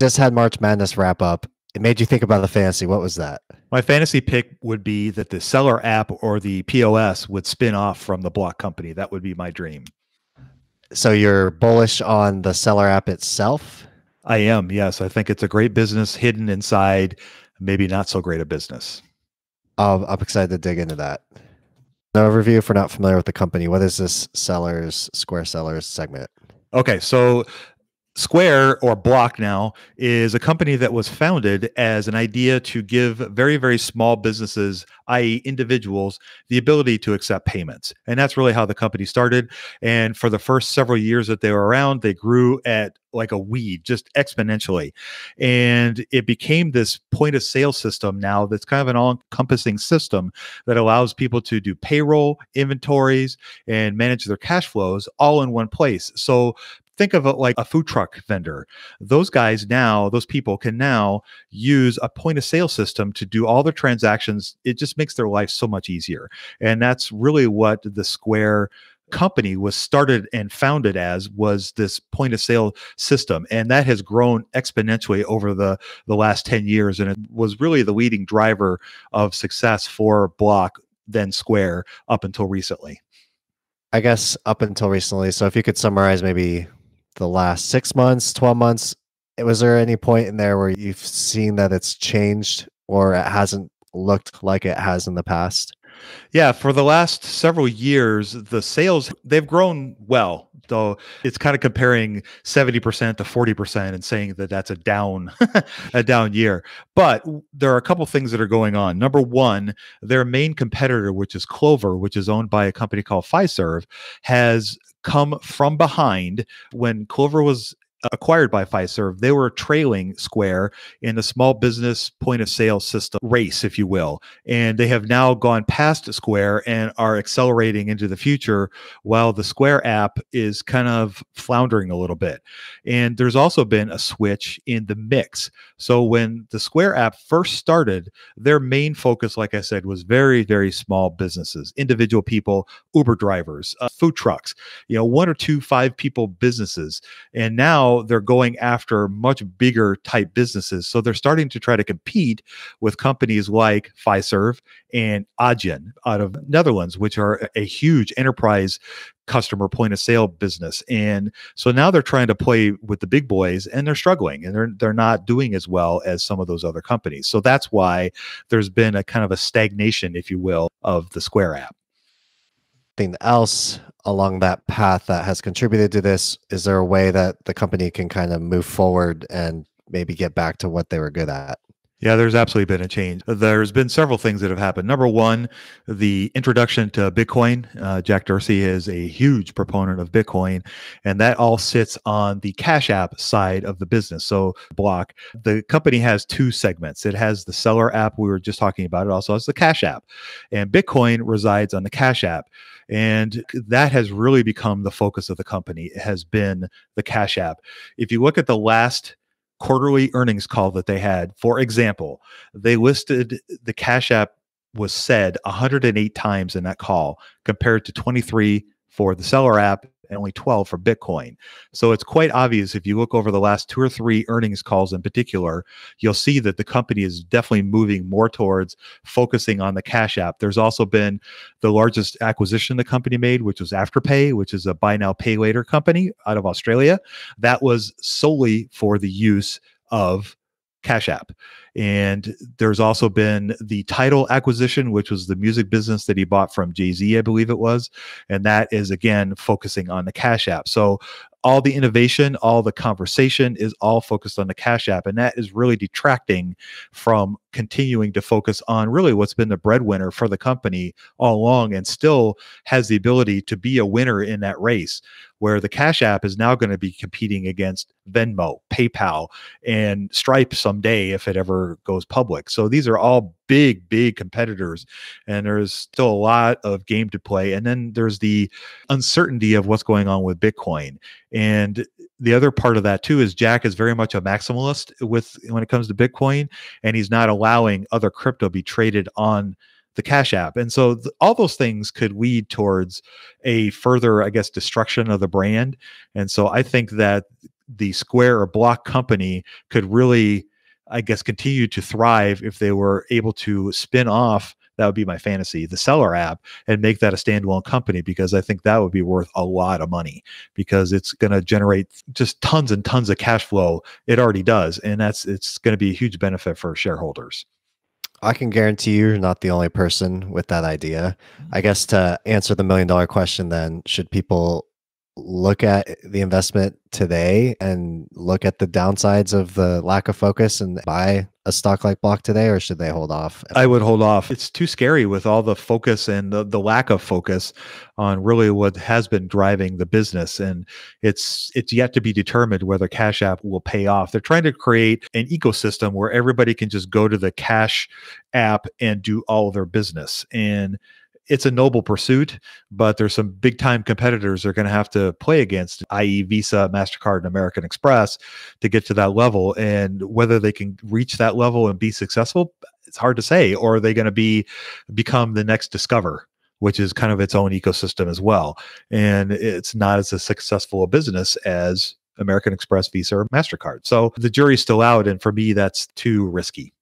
Just had March Madness wrap up. It made you think about the fantasy. What was that? My fantasy pick would be that the seller app or the POS would spin off from the block company. That would be my dream. So you're bullish on the seller app itself? I am. Yes, I think it's a great business hidden inside maybe not so great a business. Um, I'm excited to dig into that. No overview if we're not familiar with the company. What is this sellers, Square Sellers segment? Okay, so Square or Block now is a company that was founded as an idea to give very, very small businesses, i.e., individuals, the ability to accept payments. And that's really how the company started. And for the first several years that they were around, they grew at like a weed, just exponentially. And it became this point of sale system now that's kind of an all encompassing system that allows people to do payroll, inventories, and manage their cash flows all in one place. So think of it like a food truck vendor. Those guys now, those people can now use a point of sale system to do all their transactions. It just makes their life so much easier. And that's really what the Square company was started and founded as was this point of sale system and that has grown exponentially over the the last 10 years and it was really the leading driver of success for block then square up until recently i guess up until recently so if you could summarize maybe the last six months, 12 months, eh, was there any point in there where you've seen that it's changed or it hasn't looked like it has in the past? Yeah, for the last several years, the sales they've grown well. Though it's kind of comparing 70% to 40% and saying that that's a down a down year. But there are a couple things that are going on. Number 1, their main competitor which is Clover, which is owned by a company called Fiserv, has come from behind when Clover was acquired by Fiserv, they were trailing Square in the small business point of sale system race, if you will. And they have now gone past Square and are accelerating into the future while the Square app is kind of floundering a little bit. And there's also been a switch in the mix. So when the Square app first started, their main focus, like I said, was very, very small businesses, individual people, Uber drivers, uh, food trucks, you know, one or two five people businesses. And now they're going after much bigger type businesses. So they're starting to try to compete with companies like Fiserv and Adyen out of Netherlands, which are a huge enterprise customer point of sale business. And so now they're trying to play with the big boys and they're struggling and they're they're not doing as well as some of those other companies. So that's why there's been a kind of a stagnation, if you will, of the Square app. Anything else along that path that has contributed to this? Is there a way that the company can kind of move forward and maybe get back to what they were good at? Yeah, there's absolutely been a change. There's been several things that have happened. Number one, the introduction to Bitcoin. Uh, Jack Dorsey is a huge proponent of Bitcoin, and that all sits on the Cash App side of the business. So, Block, the company has two segments. It has the seller app we were just talking about. It also has the Cash App, and Bitcoin resides on the Cash App. And that has really become the focus of the company. It has been the Cash App. If you look at the last quarterly earnings call that they had, for example, they listed the Cash App was said 108 times in that call compared to 23 for the seller app and only 12 for Bitcoin. So it's quite obvious if you look over the last two or three earnings calls in particular, you'll see that the company is definitely moving more towards focusing on the Cash App. There's also been the largest acquisition the company made, which was Afterpay, which is a buy now, pay later company out of Australia. That was solely for the use of Cash App. And there's also been the Tidal acquisition, which was the music business that he bought from Jay Z, I believe it was. And that is again focusing on the Cash App. So all the innovation, all the conversation is all focused on the Cash App. And that is really detracting from continuing to focus on really what's been the breadwinner for the company all along and still has the ability to be a winner in that race where the Cash App is now going to be competing against Venmo, PayPal, and Stripe someday if it ever goes public. So these are all big, big competitors, and there's still a lot of game to play. And then there's the uncertainty of what's going on with Bitcoin. And the other part of that too is Jack is very much a maximalist with when it comes to Bitcoin, and he's not allowing other crypto be traded on the Cash App. And so th- all those things could lead towards a further, I guess, destruction of the brand. And so I think that the Square or Block company could really, I guess, continue to thrive if they were able to spin off that would be my fantasy the seller app and make that a standalone company because i think that would be worth a lot of money because it's going to generate just tons and tons of cash flow it already does and that's it's going to be a huge benefit for shareholders I can guarantee you're not the only person with that idea. I guess to answer the million dollar question, then, should people look at the investment today and look at the downsides of the lack of focus and buy a stock like Block today, or should they hold off? I would hold off. It's too scary with all the focus and the, the lack of focus on really what has been driving the business. And it's it's yet to be determined whether Cash App will pay off. They're trying to create an ecosystem where everybody can just go to the Cash app and do all their business. And it's a noble pursuit, but there's some big time competitors they're going to have to play against, i.e., Visa, MasterCard, and American Express to get to that level. And whether they can reach that level and be successful, it's hard to say. Or are they going to be become the next Discover? Which is kind of its own ecosystem as well. And it's not as a successful a business as American Express, Visa, or MasterCard. So the jury's still out. And for me, that's too risky.